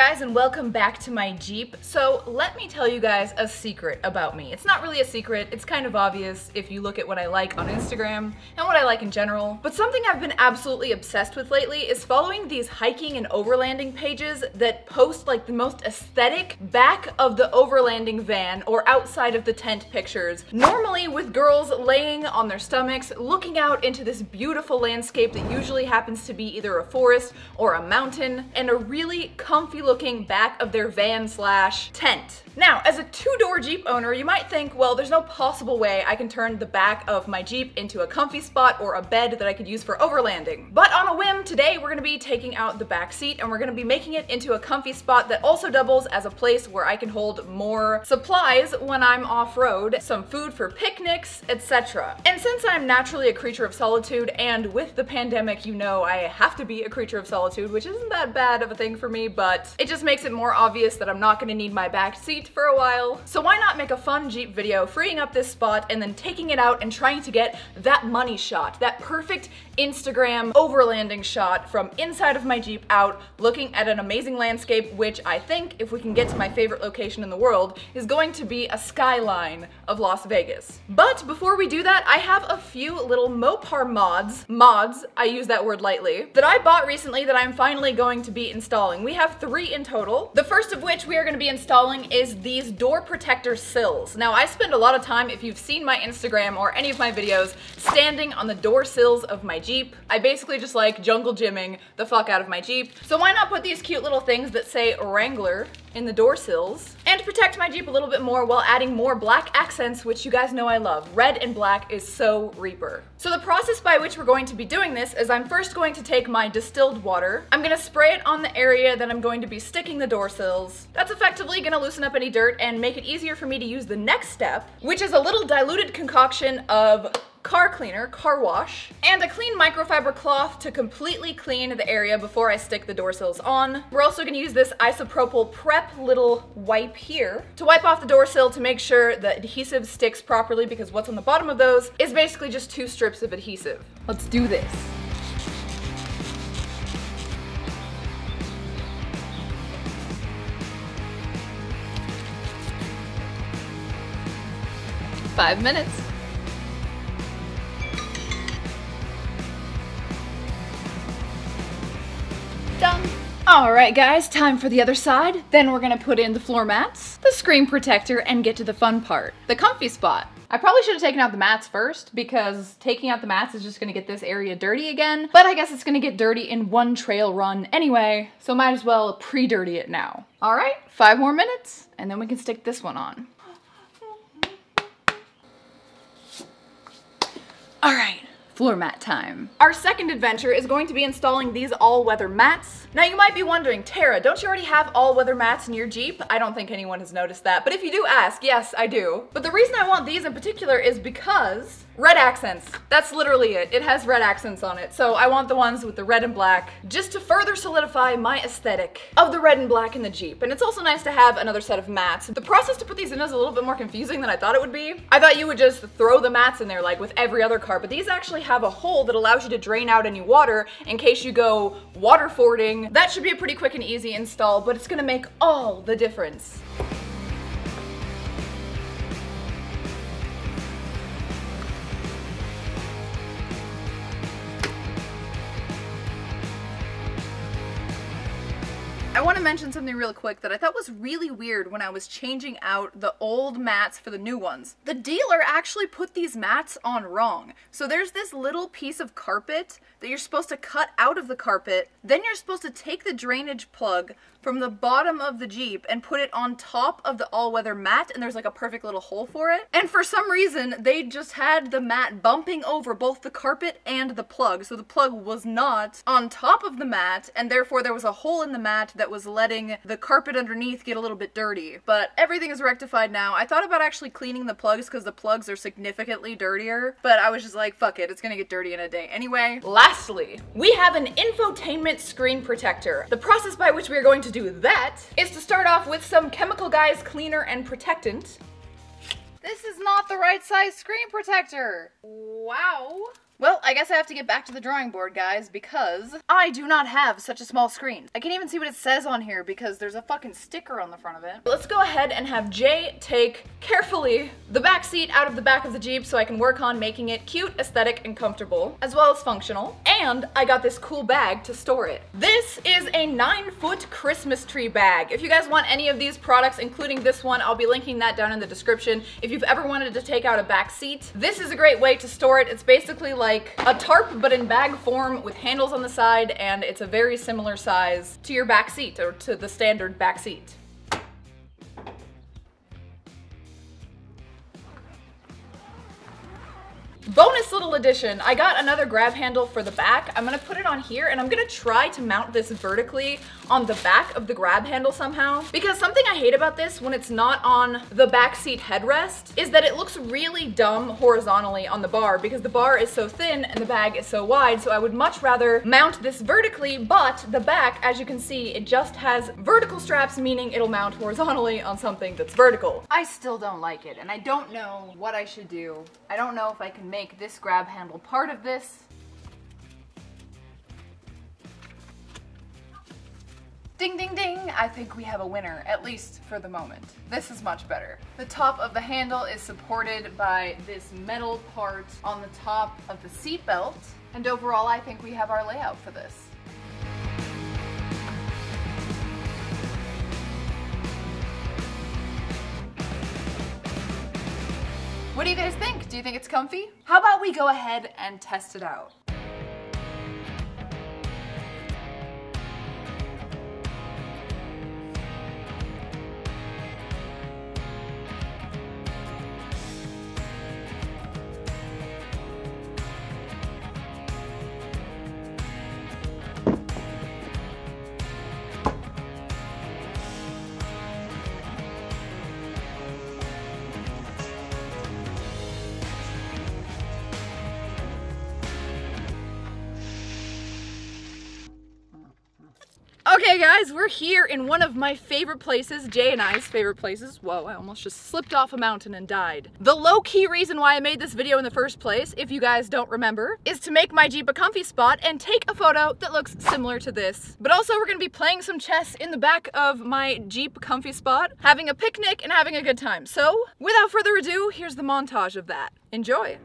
guys and welcome back to my Jeep. So let me tell you guys a secret about me. It's not really a secret, it's kind of obvious if you look at what I like on Instagram and what I like in general. But something I've been absolutely obsessed with lately is following these hiking and overlanding pages that post like the most aesthetic back of the overlanding van or outside of the tent pictures. Normally with girls laying on their stomachs, looking out into this beautiful landscape that usually happens to be either a forest or a mountain and a really comfy looking back of their van slash tent. Now, as a two-door Jeep owner, you might think, well, there's no possible way I can turn the back of my Jeep into a comfy spot or a bed that I could use for overlanding. But on a whim, today we're gonna be taking out the back seat and we're gonna be making it into a comfy spot that also doubles as a place where I can hold more supplies when I'm off-road, some food for picnics, etc. And since I'm naturally a creature of solitude, and with the pandemic, you know I have to be a creature of solitude, which isn't that bad of a thing for me, but it just makes it more obvious that I'm not gonna need my back seat for a while. So why not make a fun Jeep video freeing up this spot and then taking it out and trying to get that money shot, that perfect Instagram overlanding shot from inside of my Jeep out looking at an amazing landscape, which I think, if we can get to my favorite location in the world, is going to be a skyline of Las Vegas. But before we do that, I have a few little Mopar mods, mods, I use that word lightly, that I bought recently that I'm finally going to be installing. We have three in total. The first of which we are going to be installing is these door protector sills. Now I spend a lot of time, if you've seen my Instagram or any of my videos, standing on the door sills of my Jeep. I basically just like jungle gymming the fuck out of my Jeep. So why not put these cute little things that say Wrangler in the door sills and protect my Jeep a little bit more while adding more black accents, which you guys know I love. Red and black is so Reaper. So the process by which we're going to be doing this is I'm first going to take my distilled water. I'm gonna spray it on the area that I'm going to be sticking the door sills. That's effectively gonna loosen up any dirt and make it easier for me to use the next step, which is a little diluted concoction of car cleaner, car wash, and a clean microfiber cloth to completely clean the area before I stick the door sills on. We're also gonna use this isopropyl prep little wipe here to wipe off the door sill to make sure the adhesive sticks properly because what's on the bottom of those is basically just two strips of adhesive. Let's do this. Five minutes. Done. All right, guys, time for the other side. Then we're gonna put in the floor mats, the screen protector, and get to the fun part, the comfy spot. I probably should have taken out the mats first because taking out the mats is just gonna get this area dirty again, but I guess it's gonna get dirty in one trail run anyway, so might as well pre-dirty it now. All right, five more minutes, and then we can stick this one on. All right, floor mat time. Our second adventure is going to be installing these all-weather mats. Now you might be wondering, Tara, don't you already have all-weather mats in your Jeep? I don't think anyone has noticed that, but if you do ask, yes, I do. But the reason I want these in particular is because red accents. That's literally it. It has red accents on it. So I want the ones with the red and black just to further solidify my aesthetic of the red and black in the Jeep. And it's also nice to have another set of mats. The process to put these in is a little bit more confusing than I thought it would be. I thought you would just throw the mats in there like with every other car, but these actually have a hole that allows you to drain out any water in case you go water fording. That should be a pretty quick and easy install, but it's gonna make all the difference. Want to mention something real quick that I thought was really weird when I was changing out the old mats for the new ones. The dealer actually put these mats on wrong. So there's this little piece of carpet that you're supposed to cut out of the carpet. Then you're supposed to take the drainage plug from the bottom of the Jeep and put it on top of the all-weather mat and there's like a perfect little hole for it. And for some reason, they just had the mat bumping over both the carpet and the plug. So the plug was not on top of the mat and therefore there was a hole in the mat that was letting the carpet underneath get a little bit dirty. But everything is rectified now. I thought about actually cleaning the plugs because the plugs are significantly dirtier, but I was just like, fuck it, it's gonna get dirty in a day. Anyway, lastly, we have an infotainment screen protector. The process by which we are going to do that is to start off with some Chemical Guys cleaner and protectant. This is not the right size screen protector. Wow. Well, I guess I have to get back to the drawing board, guys, because I do not have such a small screen. I can't even see what it says on here because there's a fucking sticker on the front of it. Let's go ahead and have Jay take carefully the back seat out of the back of the Jeep so I can work on making it cute, aesthetic, and comfortable, as well as functional. And I got this cool bag to store it. This is a nine foot Christmas tree bag. If you guys want any of these products, including this one, I'll be linking that down in the description. If you've ever wanted to take out a back seat, this is a great way to store it. It's basically like like a tarp but in bag form with handles on the side and it's a very similar size to your back seat or to the standard back seat. Bonus little addition, I got another grab handle for the back. I'm gonna put it on here and I'm gonna try to mount this vertically on the back of the grab handle somehow. Because something I hate about this when it's not on the back seat headrest is that it looks really dumb horizontally on the bar because the bar is so thin and the bag is so wide. So I would much rather mount this vertically, but the back, as you can see, it just has vertical straps, meaning it'll mount horizontally on something that's vertical. I still don't like it and I don't know what I should do. I don't know if I can make this grab handle part of this Ding, ding, ding! I think we have a winner, at least for the moment. This is much better. The top of the handle is supported by this metal part on the top of the seat belt, and overall I think we have our layout for this. What do you guys think? Do you think it's comfy? How about we go ahead and test it out? Guys, we're here in one of my favorite places, Jay and I's favorite places. Whoa, I almost just slipped off a mountain and died. The low-key reason why I made this video in the first place, if you guys don't remember, is to make my Jeep a comfy spot and take a photo that looks similar to this. But also we're gonna be playing some chess in the back of my Jeep comfy spot, having a picnic and having a good time. So, without further ado, here's the montage of that. Enjoy!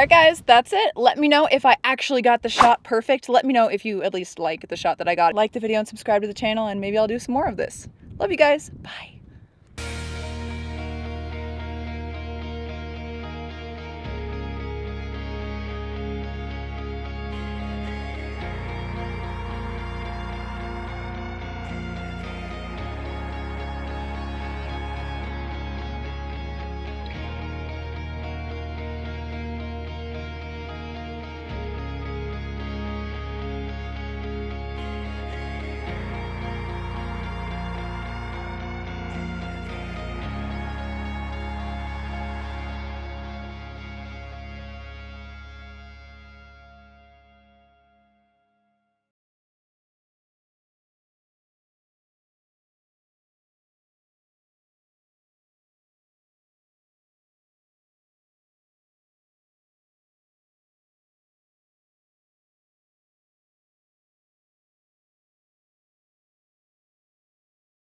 Right, guys, that's it. Let me know if I actually got the shot perfect. Let me know if you at least like the shot that I got. Like the video and subscribe to the channel, and maybe I'll do some more of this. Love you guys. Bye.